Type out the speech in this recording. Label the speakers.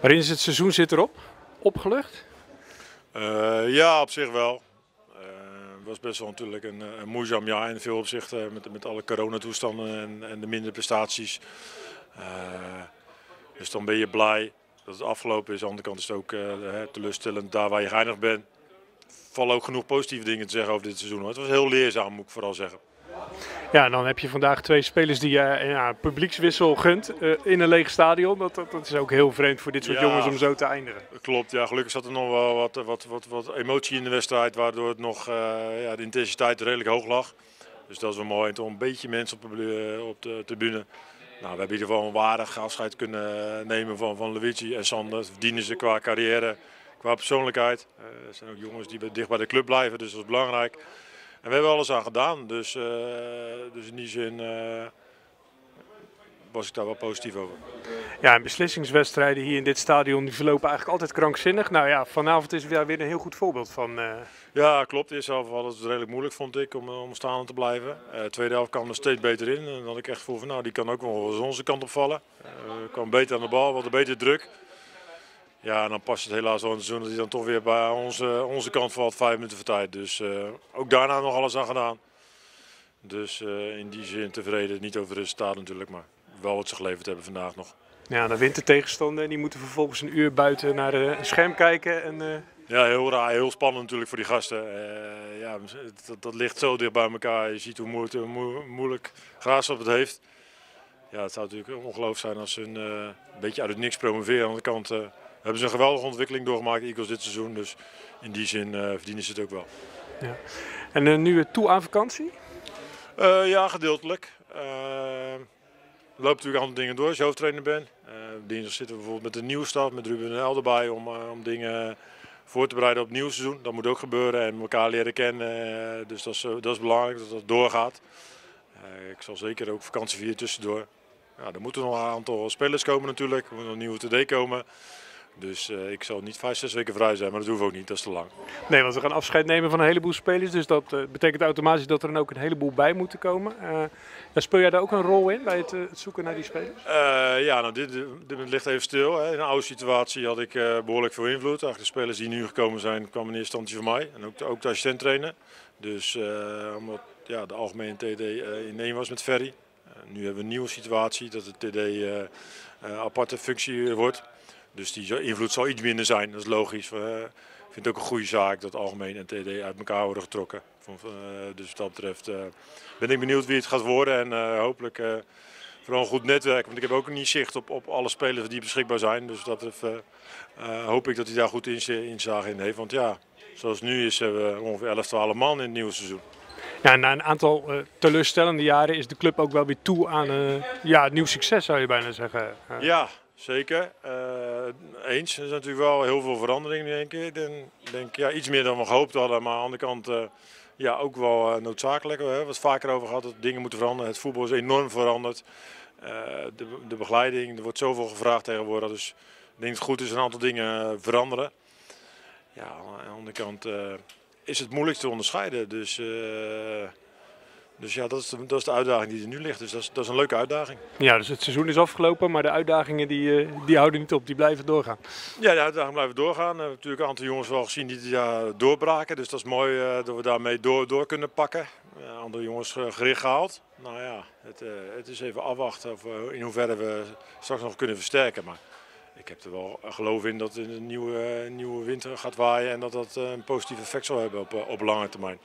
Speaker 1: Waarin is het seizoen zit erop? Opgelucht?
Speaker 2: Uh, ja, op zich wel. Het was best wel natuurlijk een, een, moeizaam jaar in veel opzichten met, met alle coronatoestanden en, en de mindere prestaties. dus dan ben je blij dat het afgelopen is. Aan de andere kant is het ook teleurstellend daar waar je geëindigd bent vallen ook genoeg positieve dingen te zeggen over dit seizoen. Hoor. Het was heel leerzaam, moet ik vooral zeggen.
Speaker 1: Ja, dan heb je vandaag twee spelers die je uh, ja, publiekswissel gunt uh, in een leeg stadion. Dat, dat, dat, is ook heel vreemd voor dit soort jongens om zo te eindigen.
Speaker 2: Klopt, ja. Gelukkig zat er nog wel wat, wat, wat, wat emotie in de wedstrijd, waardoor het nog, uh, ja, de intensiteit redelijk hoog lag. Dus dat is wel mooi. En toch een beetje mensen op de, op de tribune. Nou, we hebben in ieder geval een waardig afscheid kunnen nemen van, van Luigi en Sander. Verdienen ze qua carrière qua persoonlijkheid. Het zijn ook jongens die dicht bij de club blijven, dus dat is belangrijk. En we hebben alles aan gedaan, dus, uh, dus in die zin uh, was ik daar wel positief over.
Speaker 1: Ja, en beslissingswedstrijden hier in dit stadion die verlopen eigenlijk altijd krankzinnig. Nou ja, vanavond is weer, weer een heel goed voorbeeld van.
Speaker 2: Ja, klopt. Eerst zelf was het redelijk moeilijk, vond ik, om, om staande te blijven. De tweede helft kwam er steeds beter in. En dan had ik echt gevoel van, nou, die kan ook wel eens onze kant opvallen. kwam beter aan de bal, wat een beter druk. Ja, dan past het helaas wel het seizoen dat hij dan toch weer bij onze, onze kant valt, vijf minuten voor tijd. Dus uh, ook daarna nog alles aan gedaan. Dus uh, in die zin tevreden, niet over het resultaat natuurlijk, maar wel wat ze geleverd hebben vandaag nog.
Speaker 1: Ja, dan wint de tegenstander en die moeten vervolgens een uur buiten naar een scherm kijken. En, uh...
Speaker 2: Ja, heel raar, heel spannend natuurlijk voor die gasten. ja, dat, dat, ligt zo dicht bij elkaar. Je ziet hoe moeilijk, hoe moeilijk Graafschap het heeft. Ja, het zou natuurlijk ongelooflijk zijn als ze een, een beetje uit het niks promoveren. Aan de kant hebben ze een geweldige ontwikkeling doorgemaakt, Eagles, dit seizoen. Dus in die zin uh, verdienen ze het ook wel.
Speaker 1: Ja. En uh, nu toe aan vakantie?
Speaker 2: Uh, ja, gedeeltelijk. Er lopen natuurlijk andere dingen door als je hoofdtrainer bent. dinsdag zitten we bijvoorbeeld met de nieuwe staf, met Ruben en El erbij, om, om dingen voor te bereiden op het nieuwe seizoen. Dat moet ook gebeuren en elkaar leren kennen. dus dat is, dat is belangrijk dat dat doorgaat. ik zal zeker ook vakantie vieren tussendoor. Ja, er moeten nog een aantal spelers komen natuurlijk. Er moet nog een nieuwe TD komen. Dus uh, ik zal niet vijf, zes weken vrij zijn, maar dat hoeft ook niet, dat is te lang.
Speaker 1: Nee, want we gaan afscheid nemen van een heleboel spelers. Dus dat uh, betekent automatisch dat er dan ook een heleboel bij moeten komen. Uh, speel jij daar ook een rol in bij het, het zoeken naar die spelers?
Speaker 2: ja, nou, dit, dit, ligt even stil. Hè. In een oude situatie had ik behoorlijk veel invloed. Eigenlijk de spelers die nu gekomen zijn, kwamen in eerste instantie van mij. En ook, ook de assistent trainer. Dus omdat ja, de algemene TD in één was met Ferry. nu hebben we een nieuwe situatie dat de TD aparte functie wordt. Dus die invloed zal iets minder zijn, dat is logisch. Eh, ik vind het ook een goede zaak dat algemeen en TD uit elkaar worden getrokken. Eh, dus wat dat betreft eh, ben ik benieuwd wie het gaat worden en hopelijk vooral een goed netwerk. Want ik heb ook niet zicht op, op alle spelers die beschikbaar zijn. Dus dat hoop ik dat hij daar goed inzage in heeft. Want ja, zoals nu is, hebben we ongeveer 11, 12 man in het nieuwe seizoen.
Speaker 1: Ja, na een aantal uh, teleurstellende jaren is de club ook wel weer toe aan ja, nieuw succes, zou je bijna zeggen.
Speaker 2: Ja, Zeker. Eens. Er is natuurlijk wel heel veel verandering keer. Ik denk, denk ja, iets meer dan we gehoopt hadden. Maar aan de kant uh, ja, ook wel uh, noodzakelijk. We hebben het vaker over gehad dat dingen moeten veranderen. Het voetbal is enorm veranderd. de, de begeleiding, er wordt zoveel gevraagd tegenwoordig. Dus ik denk het goed is een aantal dingen veranderen. Ja, aan de andere kant is het moeilijk te onderscheiden. Dus dus ja, dat is, de, dat is de uitdaging die er nu ligt. Dus dat is, dat is een leuke uitdaging.
Speaker 1: Ja, dus het seizoen is afgelopen, maar de uitdagingen die, uh, die houden niet op, die blijven doorgaan.
Speaker 2: Ja, de uitdagingen blijven doorgaan. We hebben natuurlijk een aantal jongens wel gezien die ja, doorbraken. Dus dat is mooi uh, dat we daarmee door, door kunnen pakken. Uh, andere jongens gericht gehaald. Nou ja, het, het is even afwachten of, in hoeverre we straks nog kunnen versterken. Maar ik heb er wel geloof in dat een nieuwe, nieuwe winter gaat waaien en dat dat een positief effect zal hebben op, op lange termijn.